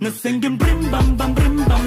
Now singing brim bam bam brim bam.